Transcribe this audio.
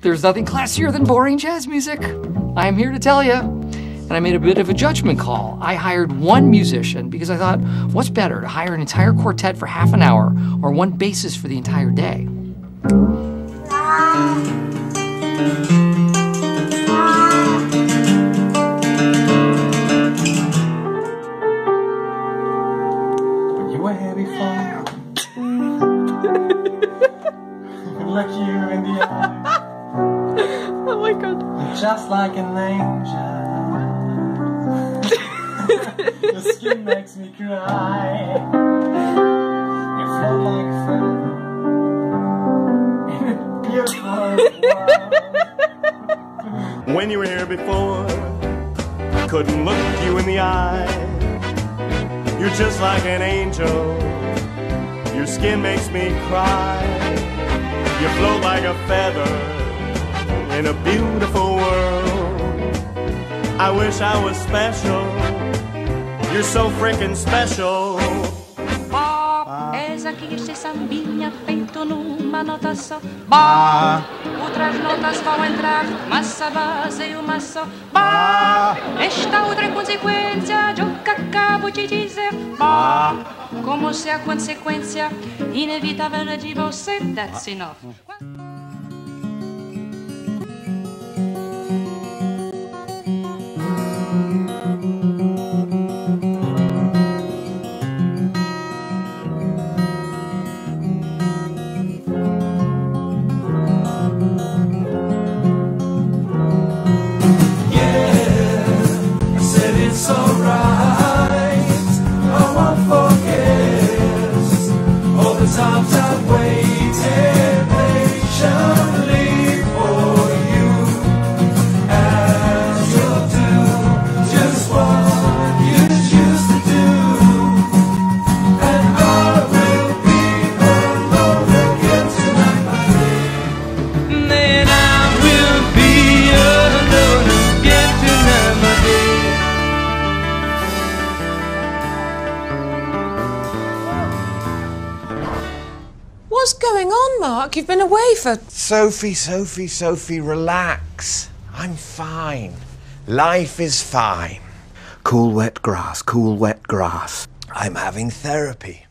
There's nothing classier than boring jazz music. I am here to tell you. And I made a bit of a judgment call. I hired one musician because I thought, what's better, to hire an entire quartet for half an hour or one bassist for the entire day? You were here before. Look you in the eye. Oh my god. You're just like an angel. Your skin makes me cry. You float like a feather in beautiful. When you were here before, I couldn't look you in the eye. You're just like an angel. Your skin makes me cry. You float like a feather in a beautiful world. I wish I was special. You're so freaking special. Bop, essa aqui este sambinha feito numa nota só. Bop, outras notas vão entrar, massa base e uma só. Bop, esta outra consequência de o que acabo de dizer. Bop, como se a consequência inevitável de você. That's enough. Ah. I've waited What's going on, Mark? You've been away for. Sophie, Sophie, Sophie, relax. I'm fine. Life is fine. Cool, wet grass, cool, wet grass. I'm having therapy.